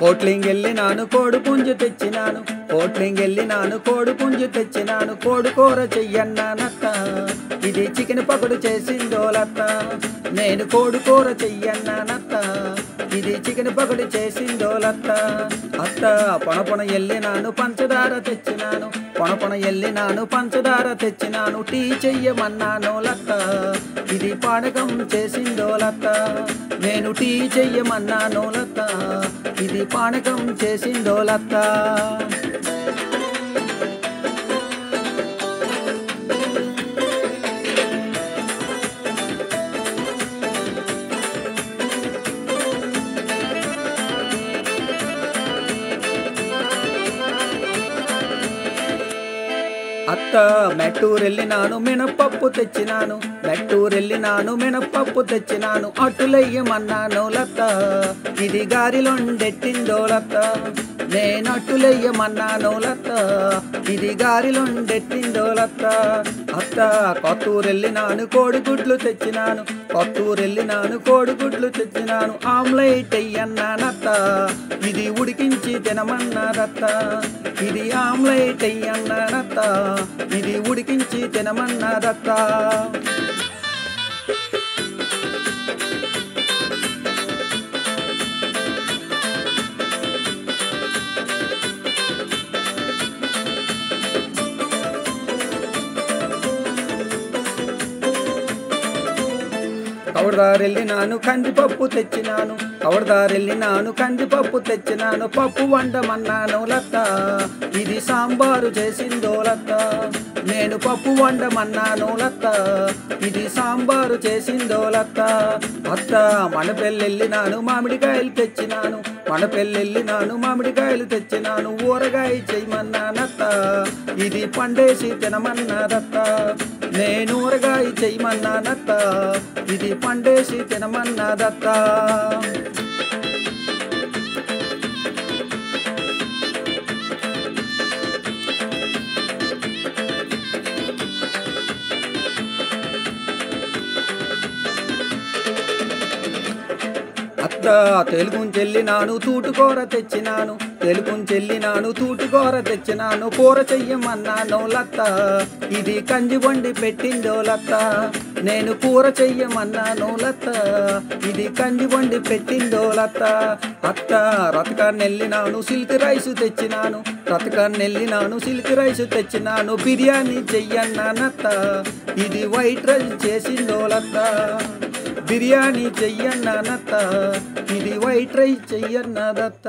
కోట్లింగ్ వెళ్ళినాను code పుంజు తెచ్చినాను. కోట్లింగ్ వెళ్ళినాను code పుంజు తెచ్చినాను. కోడి కూర చెయ్యన్నానత్త ఇది చికెన్ పకోడు చేసిందోలత్త నేను కోడి కూర చెయ్యన్నానత్త ఇది చికెన్ పకోడు చేసిందోలత్త అత్త పొనపొన వెళ్ళినాను పంచదార తెచ్చినాను. పొనపొన వెళ్ళినాను పంచదార తెచ్చినాను. టీ చెయ్యమన్నాను లత్త ఇది పానకం చేసిందో లత్త నేను టీ చెయ్యమన్నాను లత్త ఇది పానకం చేసిందో లత్త అత్త మెట్టూరెళ్ళినాను మినపప్పు తెచ్చినాను. మెట్టూరెళ్ళినాను మినపప్పు తెచ్చినాను. అటులయ్యమన్నాను లత్త ఇది గారిలోండెట్టిందో లత్త నేను అట్టులెయ్యమన్నాను లత్త ఇది గారిలొండెట్టిందో లత్త అత్త కొత్తూరెళ్ళినాను కోడిగుడ్లు తెచ్చినాను. కొత్తూరెళ్ళినాను కోడిగుడ్లు తెచ్చినాను. ఆమ్లెట్ అయ్యన్నానత్త ఇది ఉడికించి తినమన్నారత్త. ఇది ఆమ్లెట్ అయ్యన్నానత్త ఇది ఉడికించి తినమన్నారత్త. కవడదారెళ్ళినాను కందిపప్పు తెచ్చినాను. కవడదారెళ్ళినాను కందిపప్పు తెచ్చినాను. పప్పు వండమన్నాను లత్త ఇది సాంబారు చేసిందో లత్త నేను పప్పు వండమన్నాను లత్త. ఇది సాంబారు చేసిందో లత్త. అత్త మనపెళ్ళెళ్ళినాను మామిడికాయలు తెచ్చినాను. మన పెళ్ళెళ్ళినాను మామిడికాయలు తెచ్చినాను ఊరగాయ చేయమన్నానత్త. ఇది పండేసి తినమన్నారత్త నేను ఊరగాయ చేయమన్నానత్త. ఇది పండేసి తినమన్నదత్త. తెలుగుంచెల్లినాను తూటుకూర తెచ్చినాను. తెలుగుంచెల్లినాను తూటుకూర తెచ్చినాను. కూర చెయ్యమన్నాను లత్త. ఇది కంది వండి పెట్టిందో లత్త. నేను కూర చెయ్యమన్నాను లత్త. ఇది కంది వండి పెట్టిందో లత్త. అత్త రతకాన్ని వెళ్ళినాను సిల్క్ రైస్ తెచ్చినాను. రతకాన్ని వెళ్ళినాను సిల్క్ రైస్ తెచ్చినాను. బిర్యానీ చెయ్యన్నానత్త ఇది వైట్ రైస్ చేసిందో లత్త. బిర్యానీ చెయ్యన్నానత్త ఇది వైట్ రైస్ చెయ్యన్నదత్త